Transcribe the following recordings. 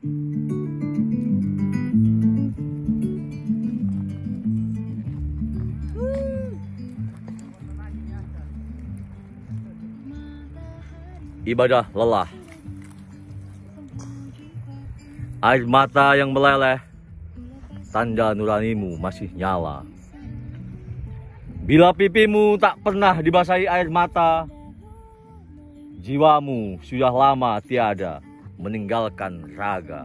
Ibadah lelah. Air mata yang meleleh, tanda nuranimu masih nyala. Bila pipimu tak pernah dibasahi air mata, jiwamu sudah lama tiada meninggalkan raga.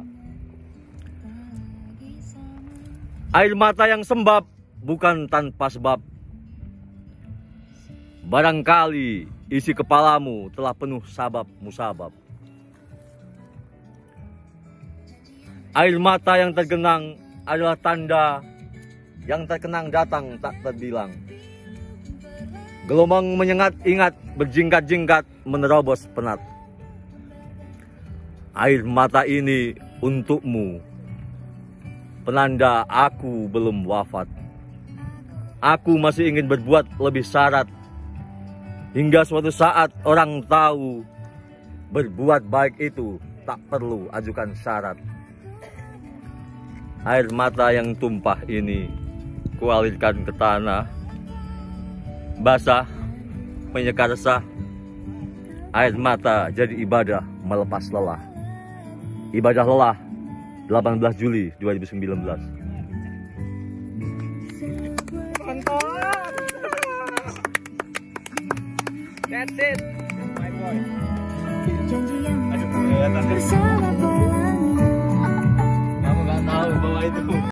Air mata yang sembab bukan tanpa sebab. Barangkali isi kepalamu telah penuh sabab musabab. Air mata yang tergenang adalah tanda yang terkenang datang tak terbilang. Gelombang menyengat ingat berjingkat-jingkat menerobos penat. Air mata ini untukmu, penanda aku belum wafat. Aku masih ingin berbuat lebih syarat. Hingga suatu saat orang tahu berbuat baik itu tak perlu ajukan syarat. Air mata yang tumpah ini kualirkan ke tanah. Basah menyekar resah air mata jadi ibadah melepas lelah ibadah lelah 18 Juli 2019 Mantap. That's it. My boy. janji yang bersama